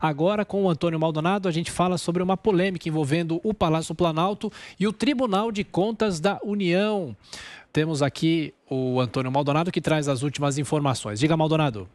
Agora, com o Antônio Maldonado, a gente fala sobre uma polêmica envolvendo o Palácio Planalto e o Tribunal de Contas da União. Temos aqui o Antônio Maldonado que traz as últimas informações. Diga, Maldonado.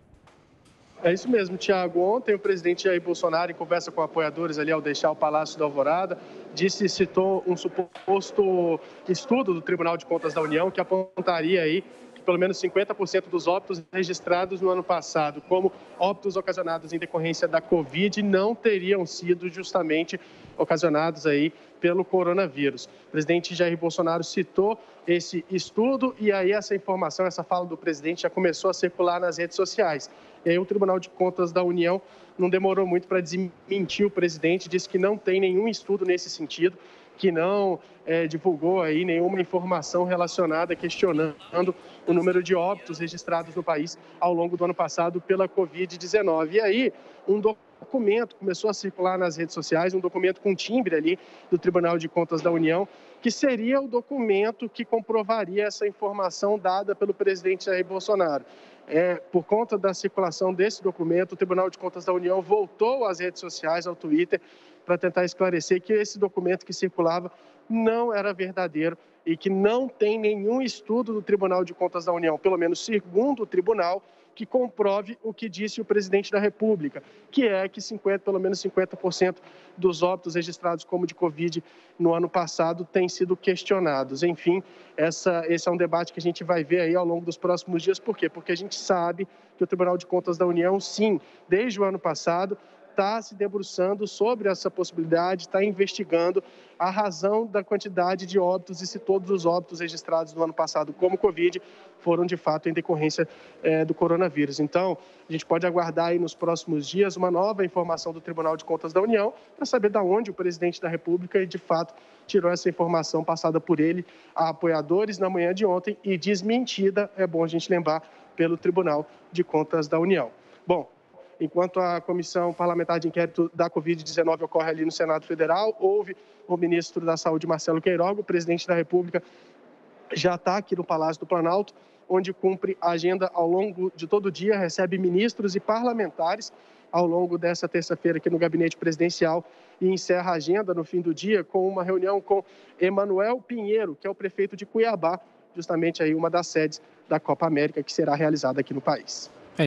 É isso mesmo, Tiago. Ontem o presidente Jair Bolsonaro, em conversa com apoiadores ali ao deixar o Palácio da Alvorada, disse citou um suposto estudo do Tribunal de Contas da União que apontaria aí pelo menos 50% dos óbitos registrados no ano passado como óbitos ocasionados em decorrência da Covid não teriam sido justamente ocasionados aí pelo coronavírus. O presidente Jair Bolsonaro citou esse estudo e aí essa informação, essa fala do presidente já começou a circular nas redes sociais. E aí o Tribunal de Contas da União não demorou muito para desmentir o presidente, disse que não tem nenhum estudo nesse sentido que não é, divulgou aí nenhuma informação relacionada, questionando o número de óbitos registrados no país ao longo do ano passado pela Covid-19. E aí, um documento começou a circular nas redes sociais, um documento com timbre ali do Tribunal de Contas da União, que seria o documento que comprovaria essa informação dada pelo presidente Jair Bolsonaro. É, por conta da circulação desse documento, o Tribunal de Contas da União voltou às redes sociais, ao Twitter, para tentar esclarecer que esse documento que circulava não era verdadeiro e que não tem nenhum estudo do Tribunal de Contas da União, pelo menos segundo o tribunal, que comprove o que disse o presidente da República, que é que 50, pelo menos 50% dos óbitos registrados como de Covid no ano passado têm sido questionados. Enfim, essa, esse é um debate que a gente vai ver aí ao longo dos próximos dias. Por quê? Porque a gente sabe que o Tribunal de Contas da União, sim, desde o ano passado, está se debruçando sobre essa possibilidade, está investigando a razão da quantidade de óbitos e se todos os óbitos registrados no ano passado como Covid foram de fato em decorrência é, do coronavírus. Então, a gente pode aguardar aí nos próximos dias uma nova informação do Tribunal de Contas da União para saber de onde o presidente da República de fato tirou essa informação passada por ele a apoiadores na manhã de ontem e desmentida, é bom a gente lembrar, pelo Tribunal de Contas da União. Bom, enquanto a comissão parlamentar de inquérito da Covid-19 ocorre ali no Senado Federal, houve o ministro da Saúde, Marcelo Queiroga, o presidente da República já está aqui no Palácio do Planalto, onde cumpre a agenda ao longo de todo o dia, recebe ministros e parlamentares ao longo dessa terça-feira aqui no gabinete presidencial e encerra a agenda no fim do dia com uma reunião com Emanuel Pinheiro, que é o prefeito de Cuiabá, justamente aí uma das sedes da Copa América que será realizada aqui no país.